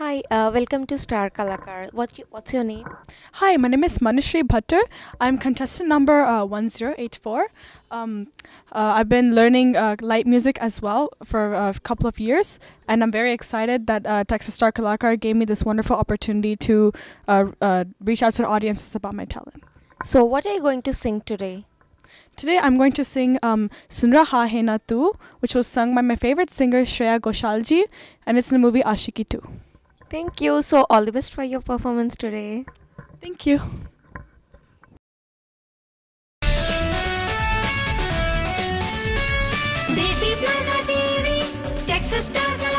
Hi, uh, welcome to Star Kalakaar. What you, what's your name? Hi, my name is Manishri Bhattar. I'm contestant number uh, 1084. Um, uh, I've been learning uh, light music as well for a couple of years, and I'm very excited that uh, Texas Star Kalakaar gave me this wonderful opportunity to uh, uh, reach out to the audiences about my talent. So, what are you going to sing today? Today I'm going to sing um, Sun Raha Hai Na Tu, which was sung by my favorite singer Shreya Ghoshalji, and it's in the movie Aashiqui 2. Thank you. So, all the best for your performance today. Thank you. Texas Star